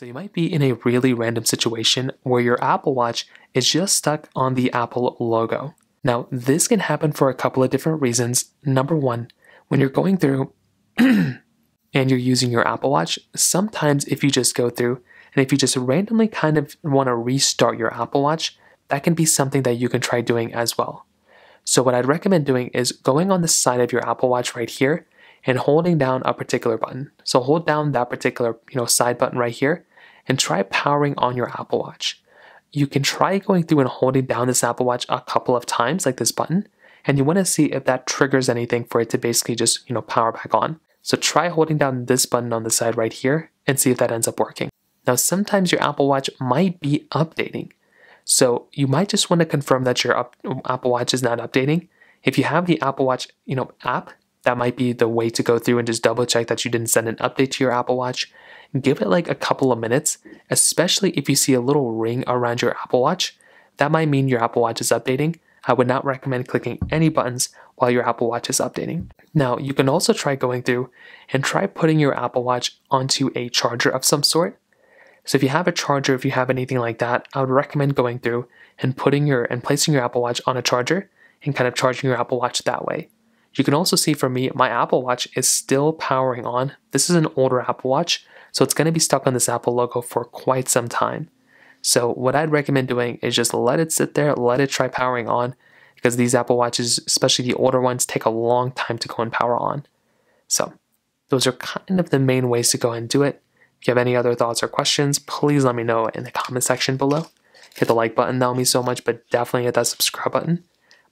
So you might be in a really random situation where your Apple Watch is just stuck on the Apple logo. Now, this can happen for a couple of different reasons. Number one, when you're going through and you're using your Apple Watch, sometimes if you just go through and if you just randomly kind of want to restart your Apple Watch, that can be something that you can try doing as well. So, what I'd recommend doing is going on the side of your Apple Watch right here and holding down a particular button. So, hold down that particular you know side button right here and try powering on your Apple Watch. You can try going through and holding down this Apple Watch a couple of times, like this button, and you want to see if that triggers anything for it to basically just you know power back on. So, try holding down this button on the side right here and see if that ends up working. Now, sometimes your Apple Watch might be updating. So you might just want to confirm that your up, Apple Watch is not updating. If you have the Apple Watch, you know, app, that might be the way to go through and just double check that you didn't send an update to your Apple Watch. Give it like a couple of minutes, especially if you see a little ring around your Apple Watch. That might mean your Apple Watch is updating. I would not recommend clicking any buttons while your Apple Watch is updating. Now, you can also try going through and try putting your Apple Watch onto a charger of some sort. So if you have a charger, if you have anything like that, I would recommend going through and putting your and placing your Apple Watch on a charger and kind of charging your Apple Watch that way. You can also see for me, my Apple Watch is still powering on. This is an older Apple Watch, so it's going to be stuck on this Apple logo for quite some time. So what I'd recommend doing is just let it sit there, let it try powering on, because these Apple Watches, especially the older ones, take a long time to go and power on. So those are kind of the main ways to go and do it. If you have any other thoughts or questions, please let me know in the comment section below. Hit the like button, that will mean so much, but definitely hit that subscribe button.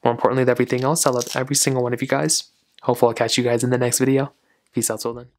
More importantly than everything else, I love every single one of you guys. Hopefully I'll catch you guys in the next video. Peace out till then.